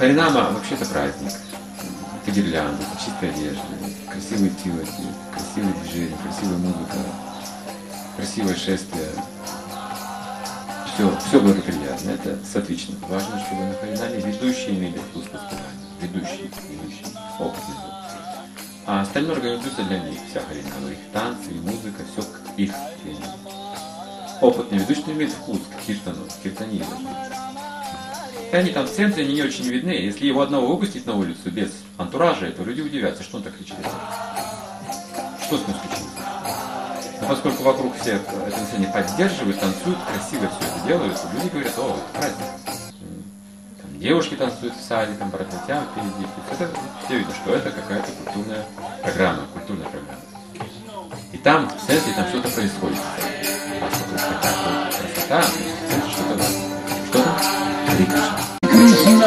Харинама вообще-то праздник. Гирлянды, чистая одежда, красивые тилоки, красивые движения, красивая музыка, красивое шествие. Все, все благоприятно. Это соответственно. Важно, чтобы на Харинаме ведущие имели вкус к воспеванию. Ведущие, ведущие, опыт звук. А остальное организуется для них, вся Харинама. Их танцы, музыка, все к их тренинг. Опытные ведущие имеют вкус к киртану, к киртании. Они там в центре, они не очень видны. Если его одного выпустить на улицу без антуража, то люди удивятся, что он так кричит. Что с ним случилось? Но поскольку вокруг все это население поддерживают, танцуют, красиво все это делают, то люди говорят, о, это праздник. Там девушки танцуют в сале, там братья впереди. Это, все видно, что это какая-то культурная программа, культурная программа. И там, в центре, там что-то происходит. А такая красота,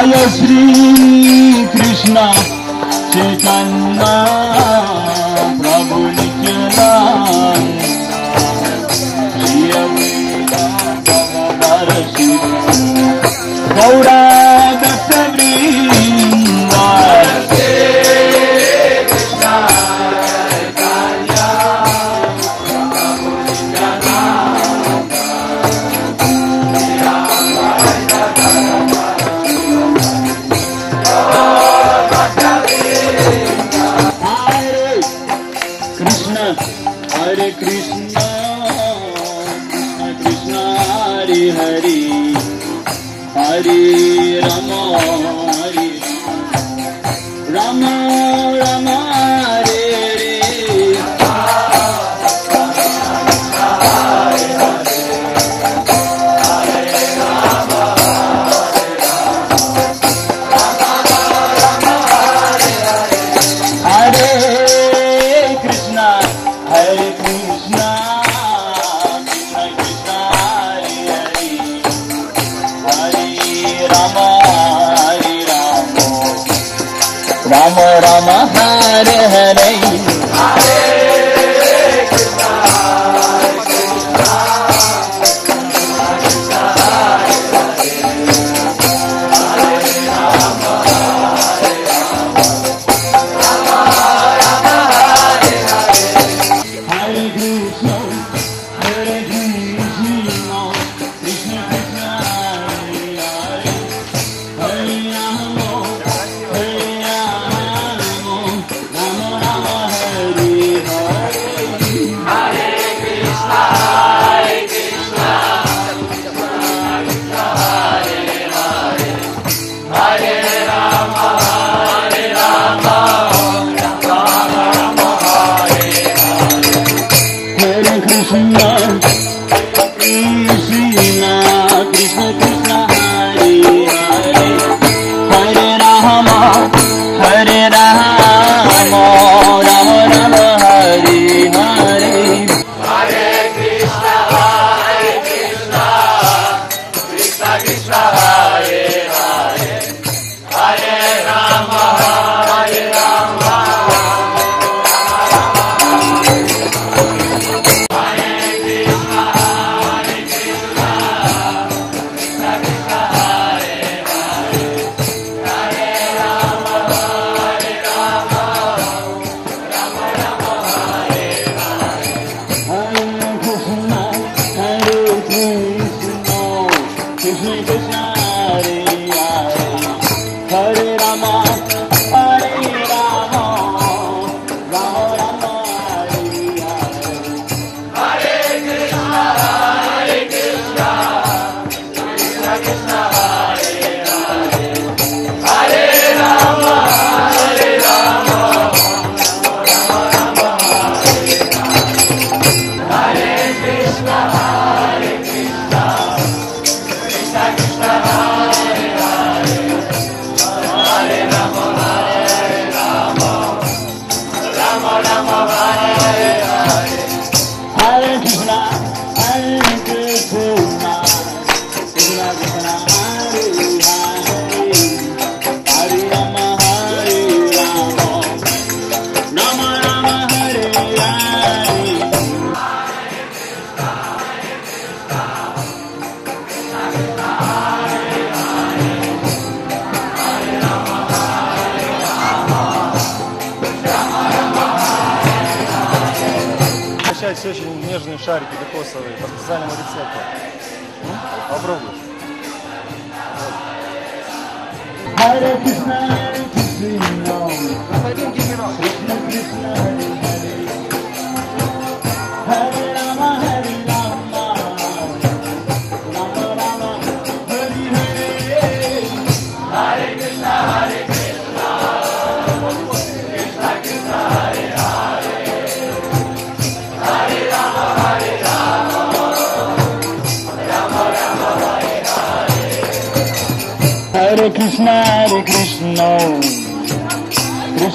जय श्री कृष्ण। चैतन्य प्रभु निकला Hari Hari рецепту. М? Попробуй. Hare Krishna,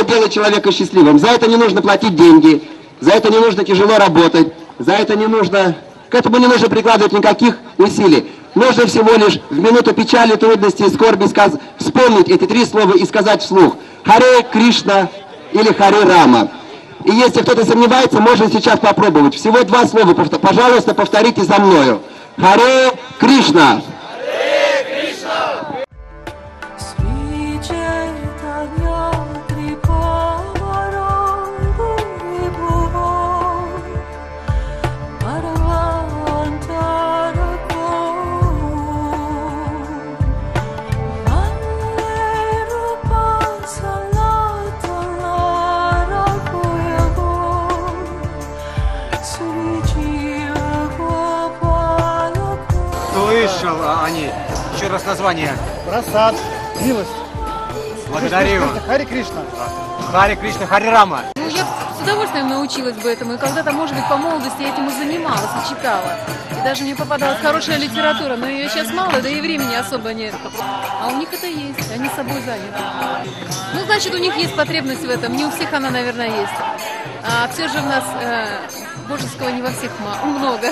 слова делают человека счастливым. За это не нужно платить деньги, за это не нужно тяжело работать, за это не нужно... К этому не нужно прикладывать никаких усилий. Нужно всего лишь в минуту печали, трудностей, скорби сказ... вспомнить эти три слова и сказать вслух. Харе Кришна или Харе Рама. И если кто-то сомневается, можно сейчас попробовать. Всего два слова. Пожалуйста, повторите за мною. Харе Кришна. Раз название. Просад, милость. Благодарю. Харе Кришна. Хари Кришна, Хари Рама. Ну, я с удовольствием научилась бы этому. И когда-то, может быть, по молодости я этим и занималась, и читала. И даже мне попадалась хорошая литература, но ее сейчас мало, да и времени особо нет. А у них это есть, они собой заняты. Ну, значит, у них есть потребность в этом. Не у всех она, наверное, есть. А все же у нас э, божеского не во всех ма- много.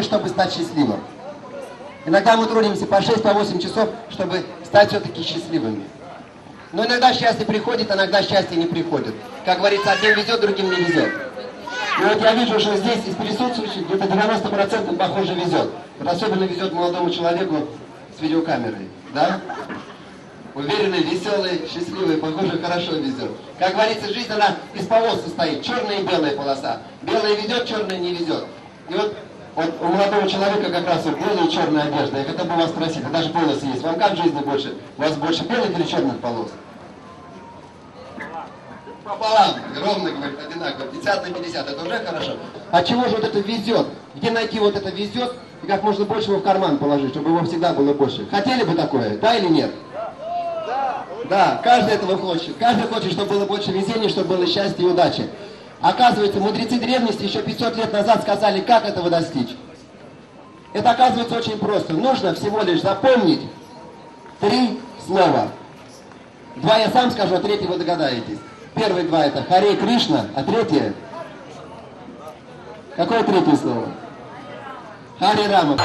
Усилия, чтобы стать счастливым. Иногда мы трудимся по 6, по 8 часов, чтобы стать все-таки счастливыми. Но иногда счастье приходит, иногда счастье не приходит. Как говорится, одним везет, другим не везет. И вот я вижу, что здесь из присутствующих где-то 90% похоже везет. Вот особенно везет молодому человеку с видеокамерой. Да? Уверенный, веселый, счастливый, похоже, хорошо везет. Как говорится, жизнь, она из полос состоит. Черная и белая полоса. Белая ведет, черная не везет. И вот, вот у молодого человека как раз вот белая и черная одежда. Я хотел бы вас спросить, а даже полосы есть. Вам как в жизни больше? У вас больше белых или черных полос? Пополам, ровно, говорит, одинаково. 50 на 50, это уже хорошо. А чего же вот это везет? Где найти вот это везет? И как можно больше его в карман положить, чтобы его всегда было больше. Хотели бы такое, да или нет? Да, каждый этого хочет. Каждый хочет, чтобы было больше везения, чтобы было счастье и удачи. Оказывается, мудрецы древности еще 500 лет назад сказали, как этого достичь. Это оказывается очень просто. Нужно всего лишь запомнить три слова. Два я сам скажу, а третий вы догадаетесь. Первые два это Харе Кришна, а третье... Какое третье слово? Харе Рама.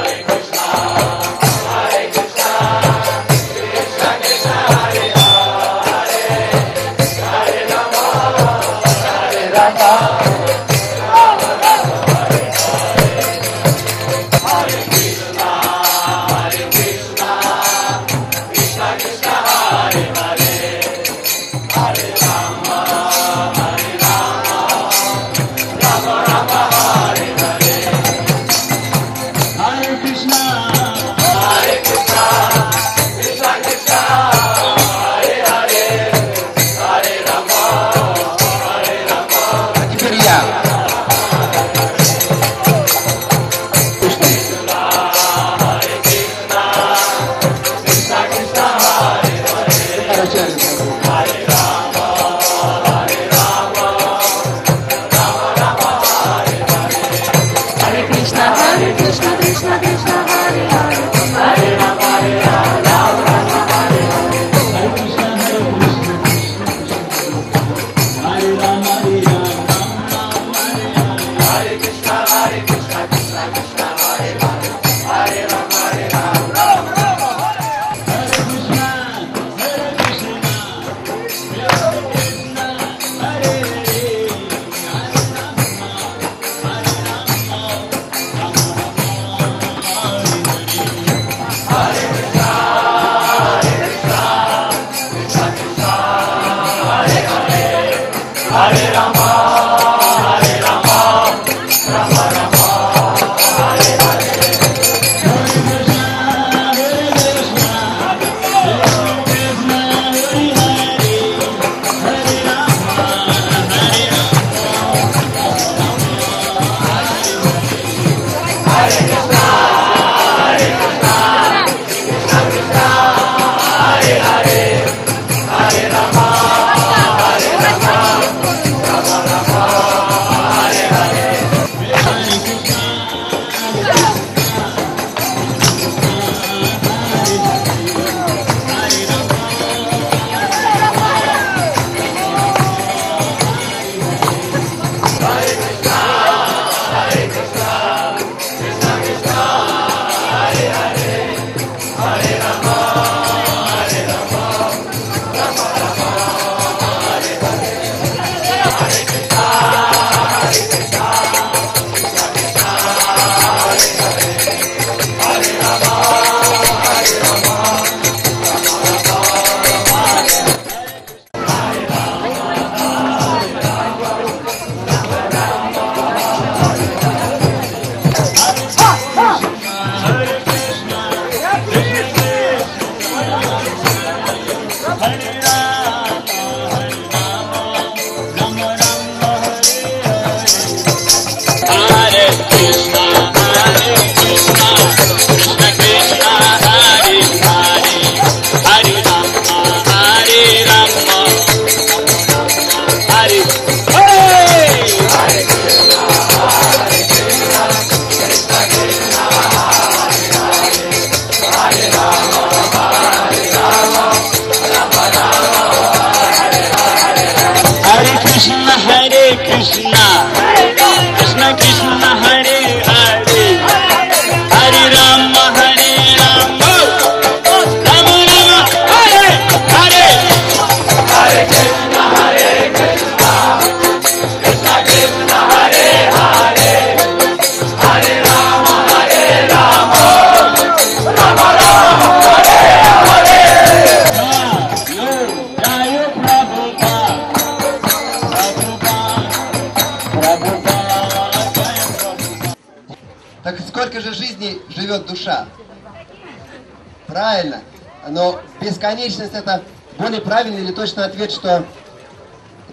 Но бесконечность это более правильный или точный ответ, что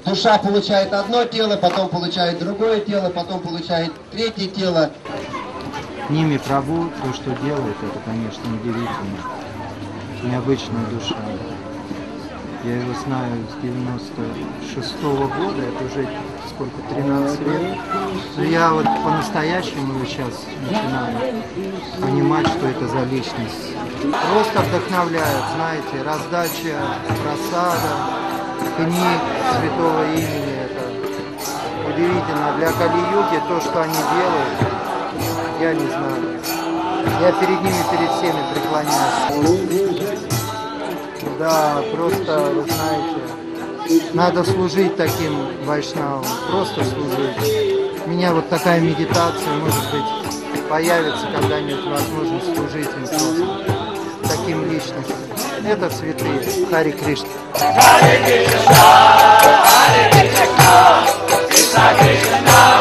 душа получает одно тело, потом получает другое тело, потом получает третье тело. Ними Прабу, то, что делает, это, конечно, удивительно. Необычная душа. Я его знаю с 96 года, это уже сколько, 13 лет. Но я вот по-настоящему сейчас начинаю понимать, что это за личность. Просто вдохновляет, знаете, раздача просада, книг святого имени. Это удивительно. Для Кали-юги то, что они делают, я не знаю. Я перед ними, перед всеми преклоняюсь. Да, просто, вы знаете, надо служить таким вайшнавам, просто служить. У меня вот такая медитация, может быть, появится когда-нибудь возможность служить им просто таким личностям. Это святые. Хари Кришна. Hare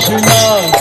Krishna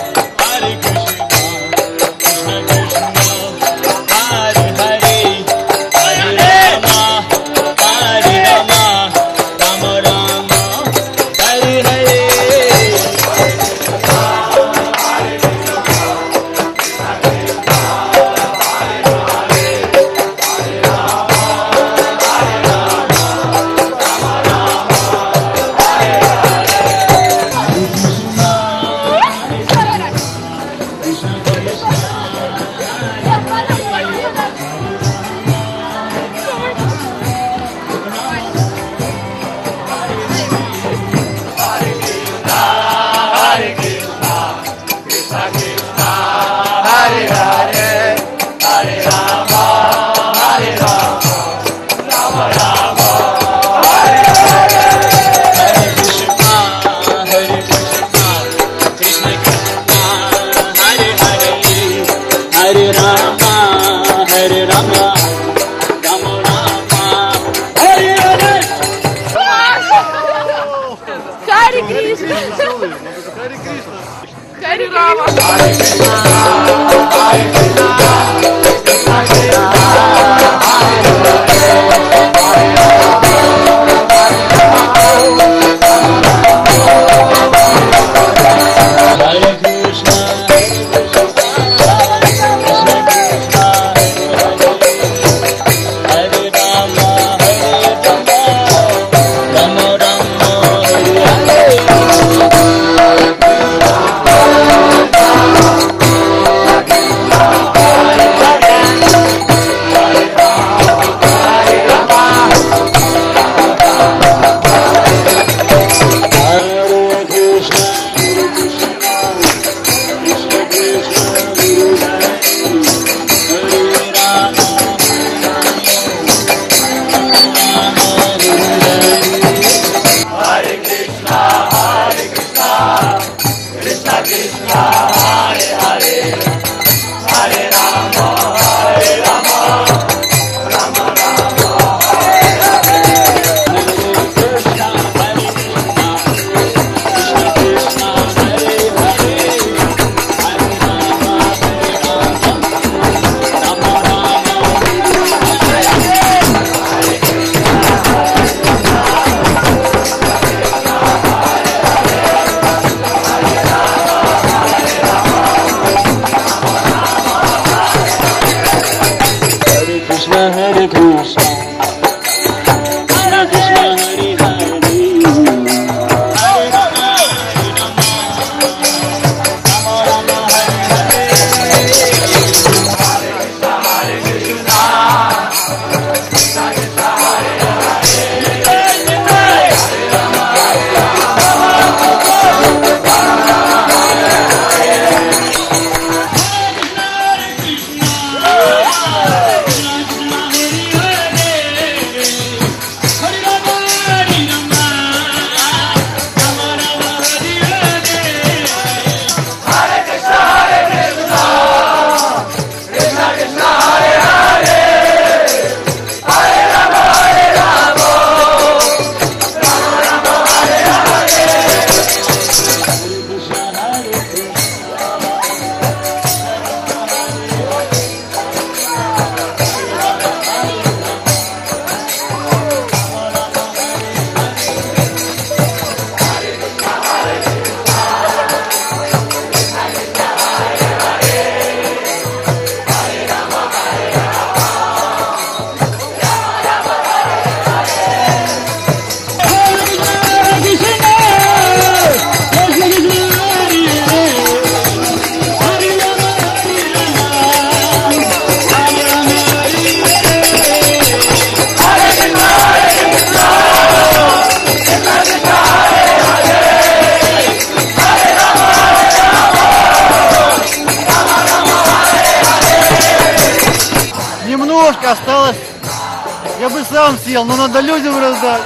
сам съел, но надо людям раздать.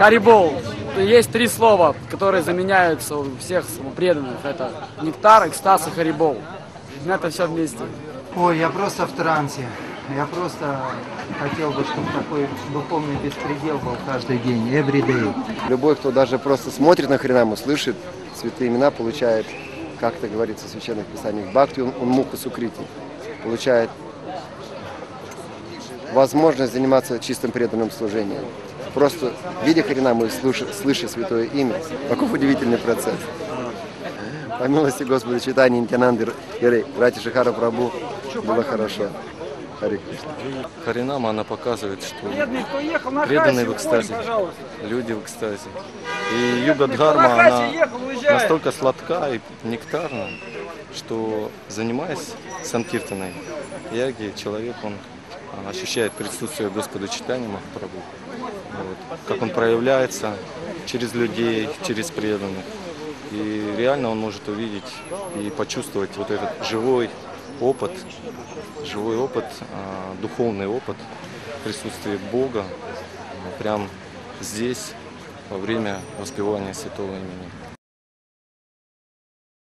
Caribou. Есть три слова, которые заменяются у всех преданных. Это нектар, экстаз и харибол. Это все вместе. Ой, я просто в трансе. Я просто хотел бы, чтобы такой духовный беспредел был каждый день, every day. Любой, кто даже просто смотрит на Хринаму, слышит святые имена, получает, как это говорится в священных писаниях, бхакти, он, он муха сукрити, получает возможность заниматься чистым преданным служением. Просто видя Харинаму и слыша, слыша святое имя, каков удивительный процесс. По милости Господа, читание Нитянанды и Рати Шихара Прабу было хорошо. Хари Кришна. Харинама, она показывает, что преданные в экстазе, люди в экстазе. И юга Дхарма, она настолько сладка и нектарна, что занимаясь санкиртаной, яги, человек, он ощущает присутствие Господа Читания Махапрабху. Вот. Как он проявляется через людей, через преданных. И реально он может увидеть и почувствовать вот этот живой опыт, живой опыт, а, духовный опыт присутствия Бога прямо здесь, во время воспевания святого имени.